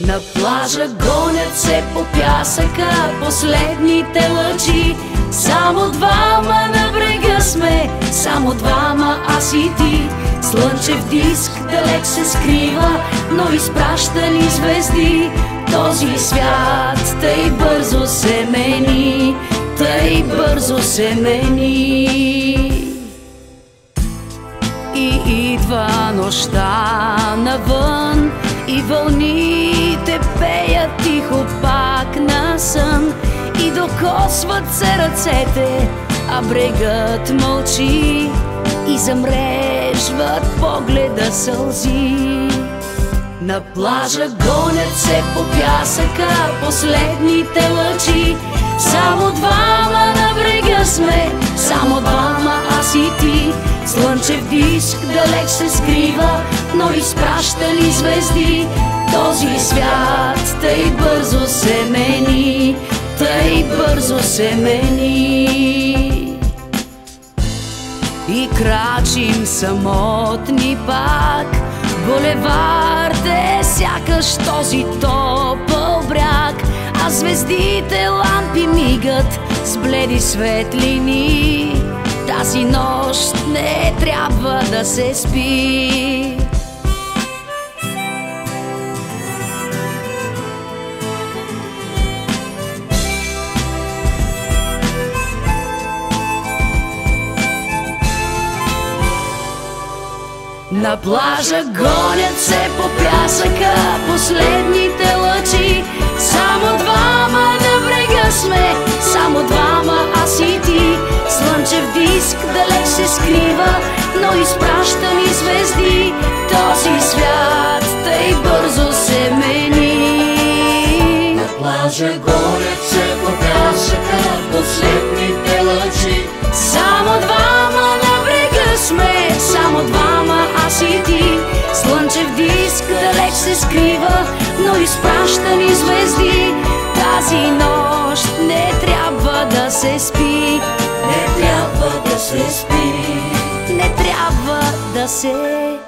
На плажа гонят се по пясъка последните лъчи. Само двама на брега сме, само двама аз и ти. Слънчев диск далеч се скрива, но изпраща ни звезди. Този свят тъй бързо се мени, тъй бързо се мени. И идва нощта навън и вълните пеят тихо пак на сън И докосват се ръцете, а брегът мълчи. И замрежват погледа сълзи. На плажа гонят се по пясъка последните лъчи Само двама на брега сме, само двама аз и ти. Слънчев диск далеч се скрива, но изпраща ли звезди? Този свят тъй бързо се мени, тъй бързо се мени. И крачим самотни пак, булевард е сякаш този топъл бряг, а звездите лампи мигат с бледи светлини. Тази нощ не трябва да се спи На плажа гонят се по пясъка последните лъчи. Само двама на брега сме, само двама аз и ти. Слънчев диск далеч се скрива, но изпраща ни звезди. Този свят тъй бързо се мени. На плажа гонят се по пясъка последните лъчи. Само двама на брега сме, аз и ти. Слънчев диск далеч се скрива, но изпраща ни звезди. Тази нощ не трябва да се спи. Не трябва да се спи. Не трябва да се